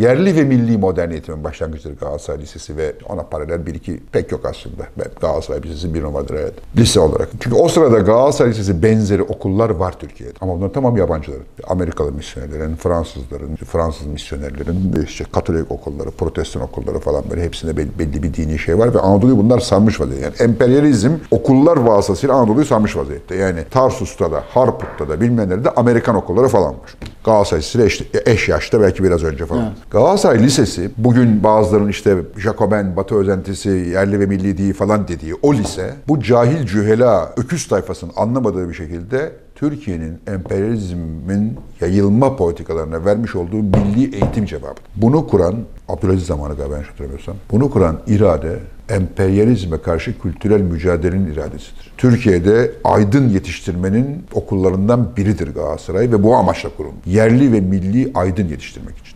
Yerli ve milli modern eğitimin başlangıcıdır Galatasaray Lisesi ve ona paralel bir iki pek yok aslında. Galatasaray Lisesi bir numaradır evet. Lise olarak. Çünkü o sırada Galatasaray Lisesi benzeri okullar var Türkiye'de. Ama bunların tamam yabancıların. Amerikalı misyonerlerin, Fransızların, Fransız misyonerlerin, işte Katolik okulları, Protestan okulları falan böyle hepsinde belli, belli bir dini şey var ve Anadolu'yu bunlar sarmış vaziyette. Yani emperyalizm okullar vasıtasıyla Anadolu'yu sarmış vaziyette. Yani Tarsus'ta da, Harput'ta da bilmem nerede Amerikan okulları falan var. Galatasaray Lisesi eş, yaşta belki biraz önce falan. Galatasaray Lisesi bugün bazılarının işte Jacoben, Batı özentisi, yerli ve milli değil falan dediği o lise bu cahil cühela öküz tayfasının anlamadığı bir şekilde Türkiye'nin emperyalizmin yayılma politikalarına vermiş olduğu milli eğitim cevabı. Bunu kuran, Abdülaziz zamanı galiba yanlış hatırlamıyorsam, bunu kuran irade emperyalizme karşı kültürel mücadelenin iradesidir. Türkiye'de aydın yetiştirmenin okullarından biridir Galatasaray ve bu amaçla kurulmuş. Yerli ve milli aydın yetiştirmek için.